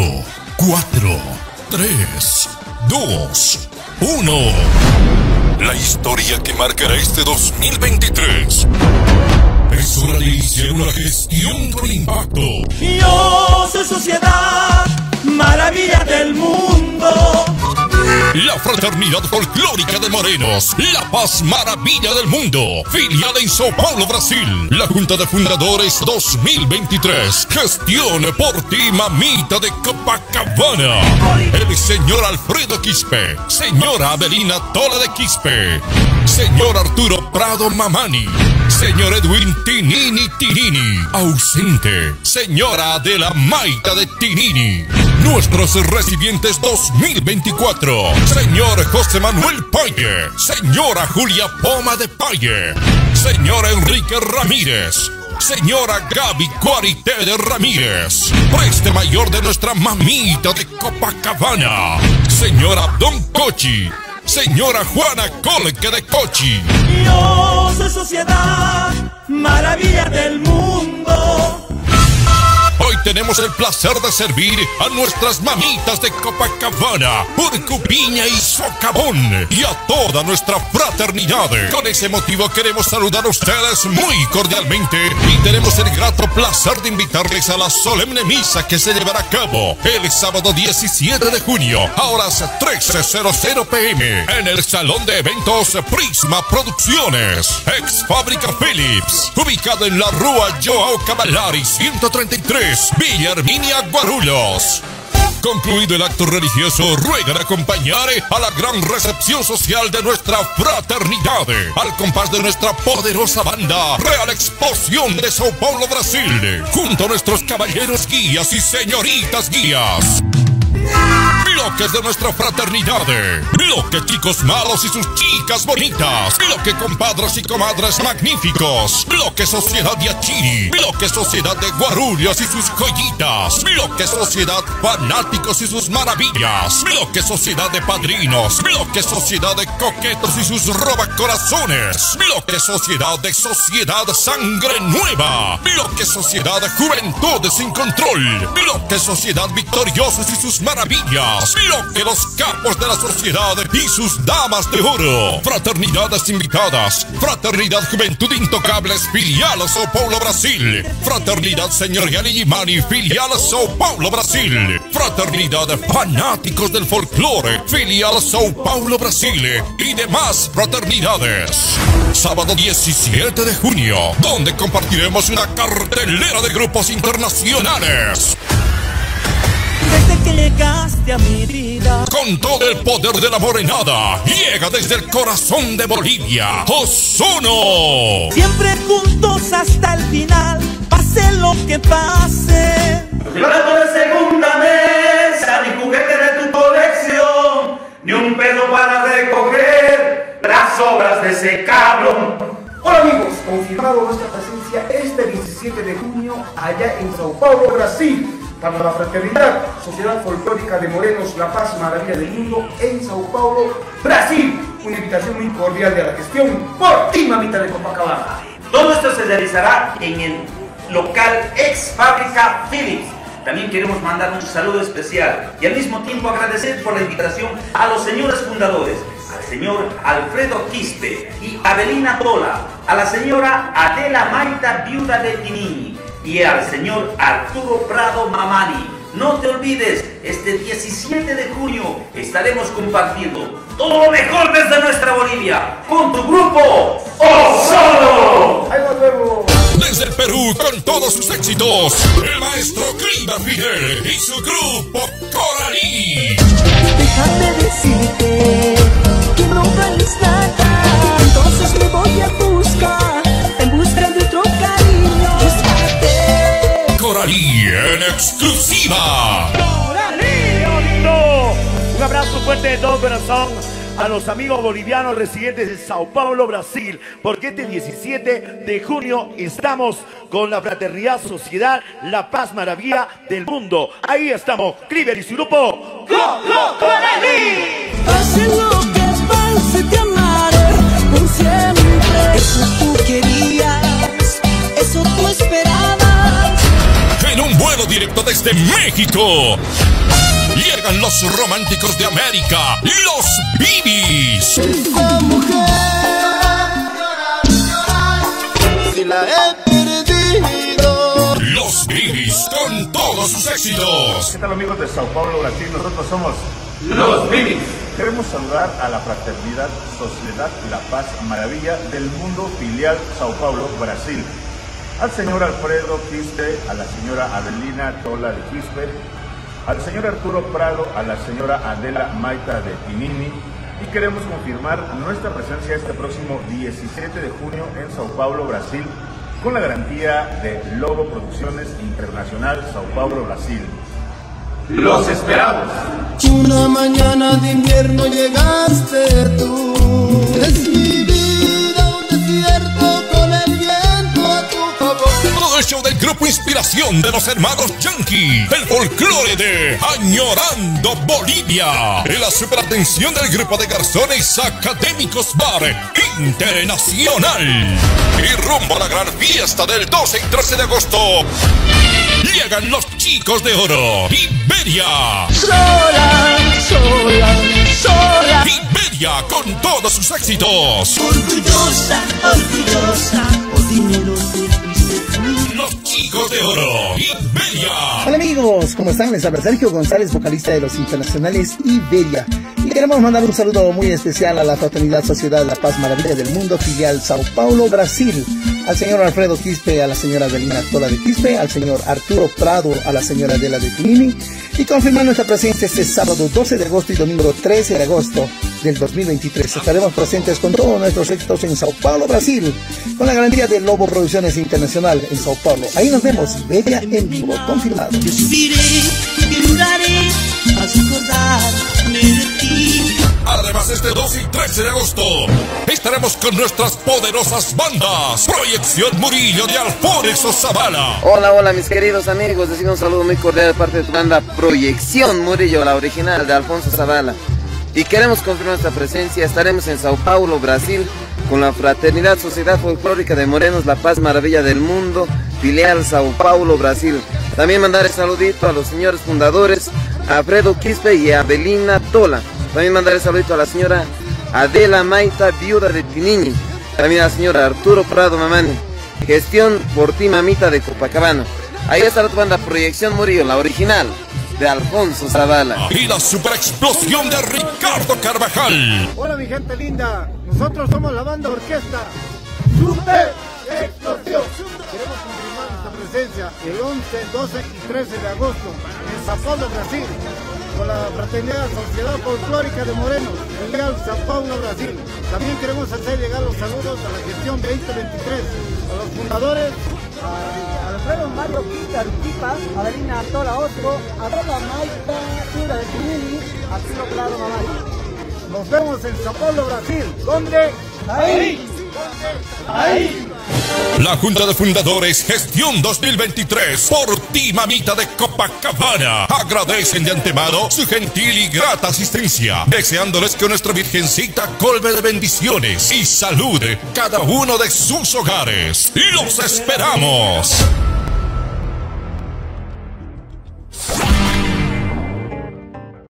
5, 4, 3, 2, 1. La historia que marcará este 2023. Es hora de iniciar una gestión con impacto. Yo soy sociedad, maravilla del mundo. La Fraternidad Folclórica de Morenos, La Paz Maravilla del Mundo, filial en Sao Paulo, Brasil. La Junta de Fundadores 2023, gestión por ti, mamita de Copacabana. El señor Alfredo Quispe, señora Adelina Tola de Quispe, señor Arturo Prado Mamani, señor Edwin Tinini Tinini, ausente, señora Adela Maita de Tinini. Nuestros recipientes 2024. Señor José Manuel Paye. Señora Julia Poma de Paye. Señor Enrique Ramírez. Señora Gaby Cuarité de Ramírez. Preste mayor de nuestra mamita de Copacabana. Señora Don Cochi. Señora Juana Colque de Cochi. Yo soy sociedad, maravilla del mundo. Tenemos el placer de servir a nuestras mamitas de Copacabana, Urcupiña y Socavón y a toda nuestra fraternidad. Con ese motivo queremos saludar a ustedes muy cordialmente y tenemos el grato placer de invitarles a la solemne misa que se llevará a cabo el sábado 17 de junio a horas 13.00 pm en el Salón de Eventos Prisma Producciones, ex Fábrica Philips, ubicado en la Rúa Joao Cavallari 133. Villa Herminia Guarulhos. Concluido el acto religioso, ruegan acompañar a la gran recepción social de nuestra fraternidad, al compás de nuestra poderosa banda Real Explosión de Sao Paulo, Brasil, junto a nuestros caballeros guías y señoritas guías. Bloques de nuestra fraternidad. Bloque chicos malos y sus chicas bonitas. Bloque compadres y comadres magníficos. Bloque Sociedad de Achiri. Bloque Sociedad de Guarulhos y sus joyitas. Bloque Sociedad Fanáticos y sus maravillas. Bloque Sociedad de Padrinos. Bloque Sociedad de Coquetos y sus robacorazones. Bloque Sociedad de Sociedad Sangre Nueva. Bloque Sociedad Juventud sin Control. Bloque Sociedad Victoriosos y sus maravillas. Bloque los capos de la sociedad y sus damas de oro. Fraternidades invitadas. Fraternidad Juventud Intocables, filial a Sao Paulo, Brasil. Fraternidad Señorial Illimani, filial a Sao Paulo, Brasil. Fraternidad Fanáticos del Folclore, filial a Sao Paulo, Brasil. Y demás fraternidades. Sábado 17 de junio, donde compartiremos una cartelera de grupos internacionales. Desde que llegaste a mi vida, Con todo el poder de la morenada, llega desde el corazón de Bolivia, Ozono. siempre juntos hasta el final, pase lo que pase. Plato de segunda mesa, ni juguete de tu colección, ni un pedo para recoger las obras de ese cabrón. Hola amigos, confirmado nuestra presencia este 17 de junio allá en Sao Paulo, Brasil, para la fraternidad Sociedad Folclórica de Morenos La Paz Maravilla del Mundo en Sao Paulo, Brasil. Una invitación muy cordial de la gestión por ti, mamita de Copacabana. Todo esto se realizará en el local ex fábrica Philips. También queremos mandar un saludo especial y al mismo tiempo agradecer por la invitación a los señores fundadores, al señor Alfredo Quispe y Adelina Tola, a la señora Adela Maita, viuda de Tinini, y al señor Arturo Prado Mamani. No te olvides, este 17 de junio estaremos compartiendo todo lo mejor desde nuestra Bolivia con tu grupo Ozono. Ahí nos vemos. Desde el Perú, con todos sus éxitos, el maestro Clima Fidel y su grupo Coralí. Déjame decirte que a los amigos bolivianos residentes de Sao Paulo, Brasil, porque este 17 de junio estamos con la Fraternidad Sociedad La Paz Maravilla del Mundo. Ahí estamos, Cliver y su grupo. ¡Go, go, lo que pase, te amaré por siempre. Directo desde México. Llegan los románticos de América, los Bibis. Mujer si la he perdido. Los Bibis con todos sus éxitos. ¿Qué tal amigos de Sao Paulo, Brasil? Nosotros somos Los Bibis. Queremos saludar a la Fraternidad, Sociedad La Paz Maravilla del Mundo Filial Sao Paulo, Brasil. Al señor Alfredo Quispe, a la señora Adelina Tola de Quispe, al señor Arturo Prado, a la señora Adela Maita de Tinini y queremos confirmar nuestra presencia este próximo 17 de junio en Sao Paulo, Brasil, con la garantía de Lobo Producciones Internacional Sao Paulo, Brasil. Los esperamos. Una mañana de invierno llegaste tú. El show del grupo Inspiración de los hermanos Yankee. El folclore de Añorando Bolivia. Y la superatención del grupo de garzones académicos Bar Internacional. Y rumbo a la gran fiesta del 12 y 13 de agosto. Llegan los chicos de oro. Iberia. Sola, sola, sola. Iberia con todos sus éxitos. Orgullosa, orgullosa, por dinero. De oro. Iberia. Hola amigos, ¿cómo están? Les habla Sergio González, vocalista de los internacionales Iberia. Y queremos mandar un saludo muy especial a la Fraternidad Sociedad La Paz Maravilla del Mundo, filial Sao Paulo, Brasil. Al señor Alfredo Quispe, a la señora Adelina Tola de Quispe, al señor Arturo Prado, a la señora Adela de Tinini. Y confirmar nuestra presencia este sábado 12 de agosto y domingo 13 de agosto del 2023. Estaremos presentes con todos nuestros éxitos en Sao Paulo, Brasil, con la garantía de Lobo Producciones Internacional en Sao Paulo. Ahí nos vemos, Iberia en vivo, confirmado. Yo sufriré y lloraré a acordarme de ti. Además, este 12 y 13 de agosto estaremos con nuestras poderosas bandas. Proyección Murillo de Alfonso Zavala. Hola, hola mis queridos amigos, les digo un saludo muy cordial de parte de tu banda Proyección Murillo, la original de Alfonso Zavala. Y queremos confirmar nuestra presencia, estaremos en Sao Paulo, Brasil, con la Fraternidad Sociedad Folclórica de Morenos, La Paz Maravilla del Mundo, filial Sao Paulo, Brasil. También mandar el saludito a los señores fundadores, a Alfredo Quispe y a Belina Tola. También mandar el saludito a la señora Adela Maita, viuda de Tinini. También a la señora Arturo Prado Mamani. Gestión por ti, mamita de Copacabana. Ahí está tu banda Proyección Murillo, la original de Alfonso Zavala. Y la super explosión de Ricardo Carvajal. Hola mi gente linda, nosotros somos la banda orquesta Super Explosión. Queremos confirmar nuestra presencia el 11, 12 y 13 de agosto en Sao Paulo, Brasil, con la Fraternidad Sociedad Folclórica de Morenos, filial Sao Paulo, Brasil. También queremos hacer llegar los saludos a la gestión 2023, a los fundadores, a Alfredo Mario Quita Aruquipa, Adelina Tola Otro, Adela Maita, Tura de Tunini, Arturo Prado Mamay. Nos vemos en Sao Paulo, Brasil. ¿Dónde? Ahí. Ahí. La Junta de Fundadores Gestión 2023 por ti, mamita de Copacabana. Agradecen de antemano su gentil y grata asistencia, deseándoles que nuestra Virgencita colme de bendiciones y salud cada uno de sus hogares. ¡Los esperamos!